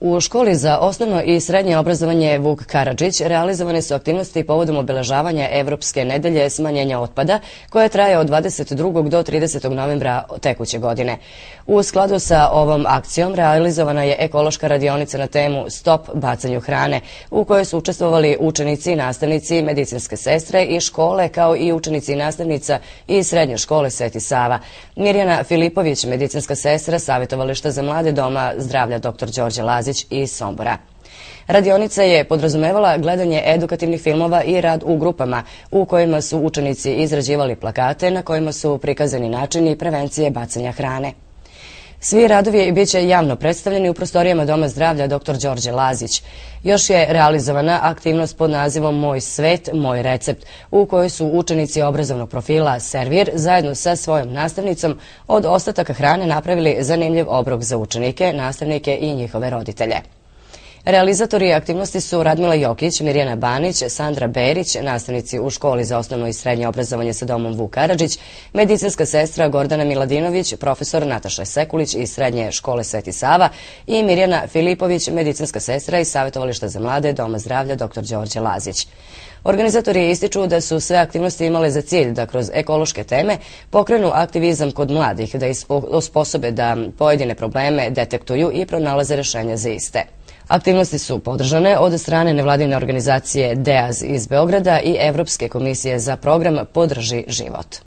U školi za osnovno i srednje obrazovanje Vuk Karadžić realizovane su aktivnosti povodom obeležavanja Evropske nedelje smanjenja otpada koja traje od 22. do 30. novembra tekuće godine. U skladu sa ovom akcijom realizovana je ekološka radionica na temu Stop bacanju hrane u kojoj su učestvovali učenici, i nastavnici, medicinske sestre i škole kao i učenici i nastavnica iz srednje škole Sveti Sava. Mirjana Filipović, medicinska sestra, savjetovališta za mlade doma zdravlja dr. Đorđe Lazić, Lazić iz Sombora. Radionica je podrazumevala gledanje edukativnih filmova i rad u grupama u kojima su učenici izrađivali plakate na kojima su prikazani načini prevencije bacanja hrane. Svi radovi bit će javno predstavljeni u prostorijama Doma zdravlja dr. Đorđe Lazić. Još je realizovana aktivnost pod nazivom Moj svet, moj recept, u kojoj su učenici obrazovnog profila Servir zajedno sa svojom nastavnicom od ostataka hrane napravili zanimljiv obrok za učenike, nastavnike i njihove roditelje. Realizatori aktivnosti su Radmila Jokić, Mirjana Banić, Sandra Berić, nastavnici u školi za osnovno i srednje obrazovanje sa domom Vuk Karadžić, medicinska sestra Gordana Miladinović, profesor Nataša Sekulić iz srednje škole Sveti Sava i Mirjana Filipović, medicinska sestra iz Savjetovališta za mlade Doma zdravlja dr. Đorđe Lazić. Organizatori ističu da su sve aktivnosti imale za cilj da kroz ekološke teme pokrenu aktivizam kod mladih, da osposobe da pojedine probleme detektuju i pronalaze rešenja za iste. Aktivnosti su podržane od strane nevladine organizacije DEAZ iz Beograda i Evropske komisije za program Podrži život.